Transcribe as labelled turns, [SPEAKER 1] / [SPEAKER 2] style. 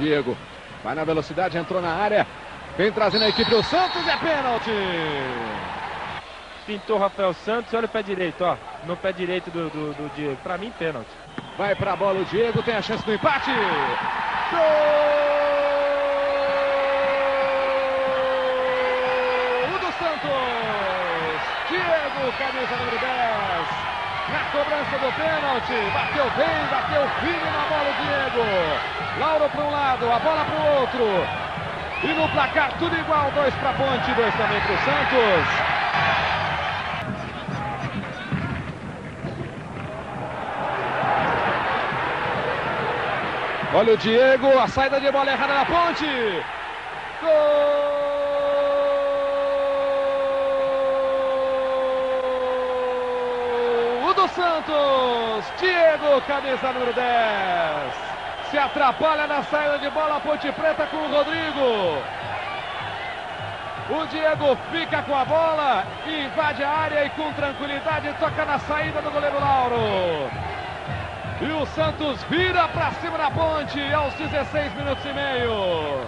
[SPEAKER 1] Diego vai na velocidade, entrou na área. Vem trazendo a equipe do Santos, é pênalti.
[SPEAKER 2] Pintou Rafael Santos, olha o pé direito, ó. No pé direito do, do, do Diego. Pra mim, pênalti.
[SPEAKER 1] Vai pra bola o Diego, tem a chance do empate. Gol do Santos. Diego, camisa número 10. Na cobrança do pênalti. Bateu bem, bateu firme na bola o Diego. Lauro para um lado, a bola para o outro. E no placar tudo igual, dois para Ponte, dois também para o Santos. Olha o Diego, a saída de bola errada na ponte. Gol do Santos. Diego, camisa número 10. Se atrapalha na saída de bola a Ponte Preta com o Rodrigo. O Diego fica com a bola, invade a área e com tranquilidade toca na saída do goleiro Lauro. E o Santos vira para cima da ponte aos 16 minutos e meio.